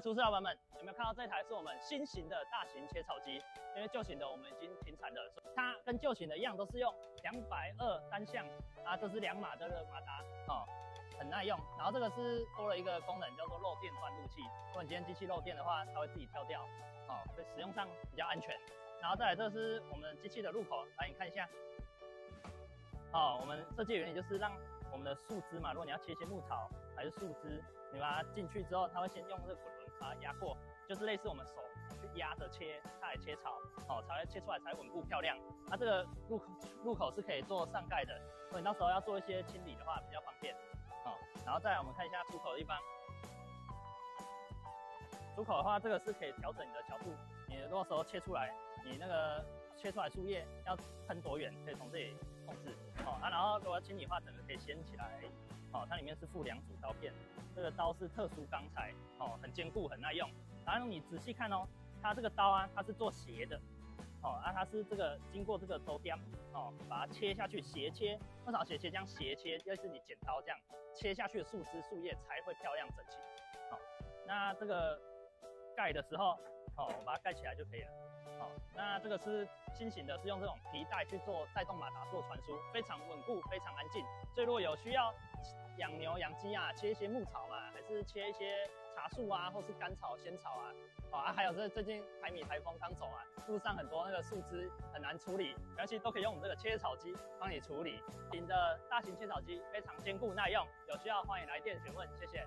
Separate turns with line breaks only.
厨师老板们，有没有看到这台是我们新型的大型切草机？因为旧型的我们已经停产了，它跟旧型的一样，都是用两百二单向啊，这是两码的热马达哦，很耐用。然后这个是多了一个功能，叫做漏电断路器。如果你今天机器漏电的话，它会自己跳掉，哦，所以使用上比较安全。然后再来，这是我们机器的入口，来你看一下。哦，我们设计原理就是让我们的树枝嘛，如果你要切一些牧草还是树枝，你把它进去之后，它会先用这个滚轮把它压过，就是类似我们手去压着切，它来切草，哦，才会切出来才稳固漂亮。它这个入口入口是可以做上盖的，所以到时候要做一些清理的话比较方便。哦，然后再来我们看一下出口的地方，出口的话，这个是可以调整你的角度，你如果时候切出来，你那个切出来树叶要喷多远，可以从这里控制。哦，啊，然后如果要清理的话，整个可以掀起来。哦，它里面是附两组刀片，这个刀是特殊钢材，哦，很坚固，很耐用。然后你仔细看哦，它这个刀啊，它是做斜的，哦，啊，它是这个经过这个周边，哦，把它切下去，斜切，为什么斜切？这样斜切，就是你剪刀这样切下去的树枝、树叶才会漂亮整齐。好，那这个盖的时候，哦，我把它盖起来就可以了。好，那这个是新型的，是用这种皮带去做带动马达做传输，非常稳固，非常安静。所以如果有需要养牛养鸡啊，切一些牧草嘛，还是切一些茶树啊，或是干草、仙草啊，啊，还有这最近台米台风刚走啊，路上很多那个树枝很难处理，而且都可以用我们这个切草机帮你处理。新的大型切草机非常坚固耐用，有需要欢迎来电询问，谢谢。